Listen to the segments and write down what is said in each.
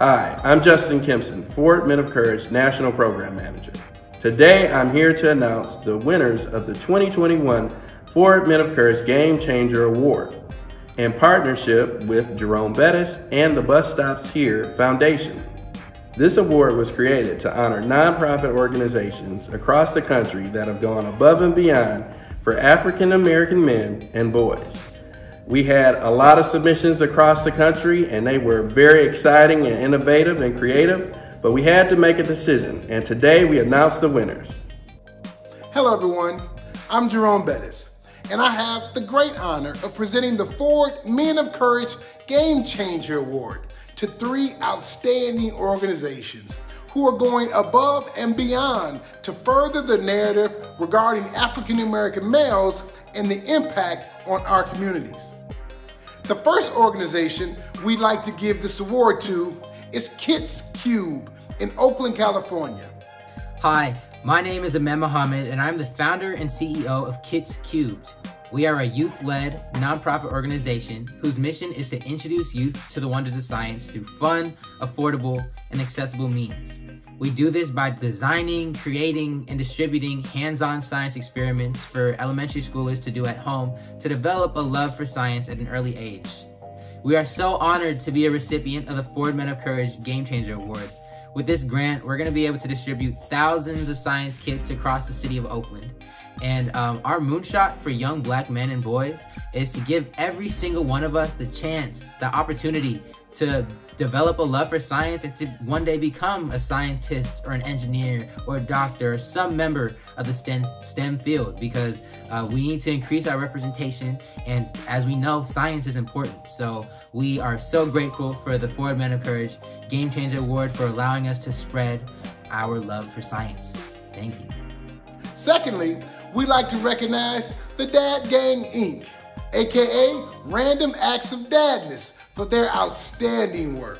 Hi, I'm Justin Kempson, Ford Men of Courage National Program Manager. Today, I'm here to announce the winners of the 2021 Ford Men of Courage Game Changer Award in partnership with Jerome Bettis and the Bus Stops Here Foundation. This award was created to honor nonprofit organizations across the country that have gone above and beyond for African American men and boys. We had a lot of submissions across the country and they were very exciting and innovative and creative, but we had to make a decision and today we announced the winners. Hello everyone, I'm Jerome Bettis and I have the great honor of presenting the Ford Men of Courage Game Changer Award to three outstanding organizations who are going above and beyond to further the narrative regarding African American males and the impact on our communities. The first organization we'd like to give this award to is Kids Cubed in Oakland, California. Hi, my name is Ahmed Mohammed, and I'm the founder and CEO of Kids Cubed. We are a youth led nonprofit organization whose mission is to introduce youth to the wonders of science through fun, affordable, and accessible means. We do this by designing, creating, and distributing hands on science experiments for elementary schoolers to do at home to develop a love for science at an early age. We are so honored to be a recipient of the Ford Men of Courage Game Changer Award. With this grant, we're going to be able to distribute thousands of science kits across the city of Oakland. And um, our moonshot for young black men and boys is to give every single one of us the chance, the opportunity to develop a love for science and to one day become a scientist or an engineer or a doctor or some member of the STEM, STEM field because uh, we need to increase our representation. And as we know, science is important. So we are so grateful for the Ford Men of Courage Game Changer Award for allowing us to spread our love for science. Thank you. Secondly, we like to recognize the Dad Gang Inc., aka Random Acts of Dadness, for their outstanding work.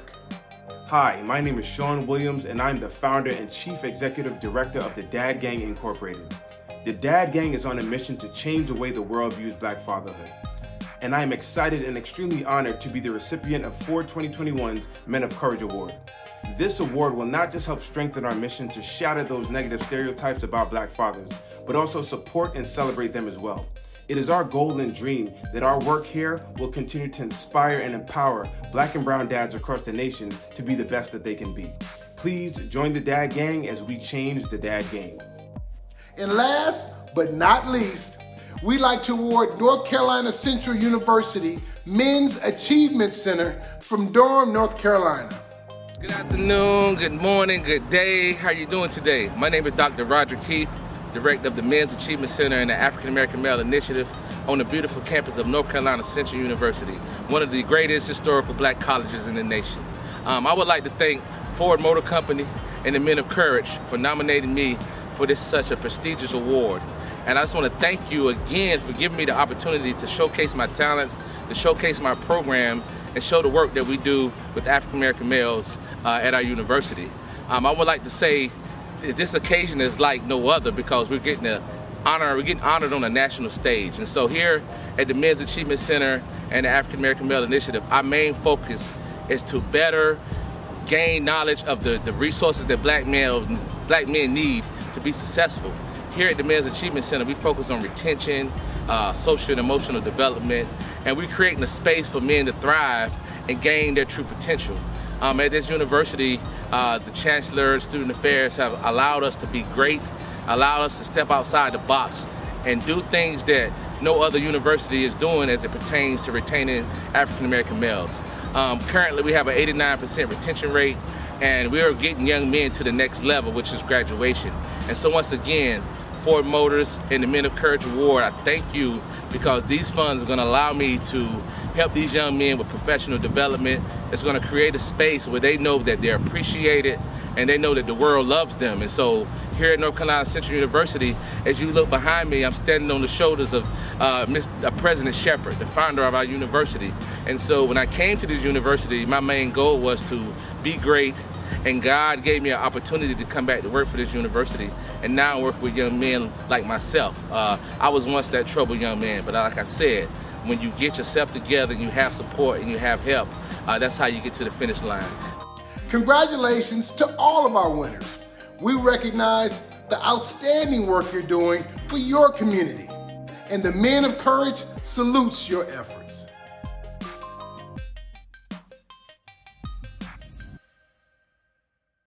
Hi, my name is Sean Williams, and I'm the founder and chief executive director of the Dad Gang Incorporated. The Dad Gang is on a mission to change the way the world views black fatherhood. And I am excited and extremely honored to be the recipient of Ford 2021's Men of Courage Award. This award will not just help strengthen our mission to shatter those negative stereotypes about black fathers, but also support and celebrate them as well. It is our goal and dream that our work here will continue to inspire and empower black and brown dads across the nation to be the best that they can be. Please join the Dad Gang as we change the Dad Game. And last but not least, we'd like to award North Carolina Central University Men's Achievement Center from Durham, North Carolina. Good afternoon, good morning, good day. How are you doing today? My name is Dr. Roger Keith, Director of the Men's Achievement Center and the African American Male Initiative on the beautiful campus of North Carolina Central University, one of the greatest historical black colleges in the nation. Um, I would like to thank Ford Motor Company and the Men of Courage for nominating me for this such a prestigious award. And I just want to thank you again for giving me the opportunity to showcase my talents, to showcase my program, and show the work that we do with African American males uh, at our university. Um, I would like to say this occasion is like no other because we're getting a honor, we're getting honored on a national stage. And so here at the Men's Achievement Center and the African American Male Initiative, our main focus is to better gain knowledge of the, the resources that black males, black men need to be successful. Here at the Men's Achievement Center, we focus on retention, uh, social and emotional development, and we're creating a space for men to thrive and gain their true potential. Um, at this university, uh, the Chancellor Student Affairs have allowed us to be great, allowed us to step outside the box and do things that no other university is doing as it pertains to retaining African American males. Um, currently, we have an 89% retention rate, and we are getting young men to the next level, which is graduation. And so once again, Ford Motors and the Men of Courage Award, I thank you because these funds are going to allow me to help these young men with professional development. It's going to create a space where they know that they're appreciated and they know that the world loves them. And so here at North Carolina Central University, as you look behind me, I'm standing on the shoulders of uh. Uh, President Shepard, the founder of our university. And so when I came to this university, my main goal was to be great, and God gave me an opportunity to come back to work for this university. And now I work with young men like myself. Uh, I was once that troubled young man, but like I said, when you get yourself together and you have support and you have help, uh, that's how you get to the finish line. Congratulations to all of our winners. We recognize the outstanding work you're doing for your community. And the Men of Courage salutes your efforts.